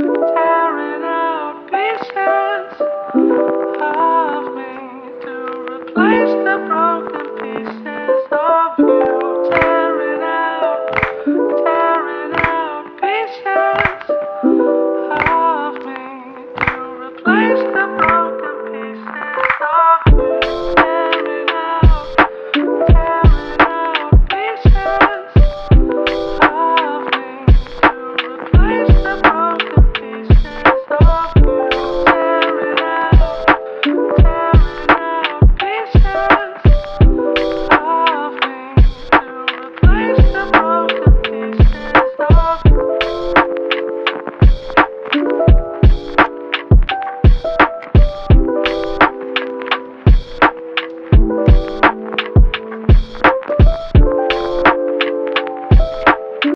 Ciao.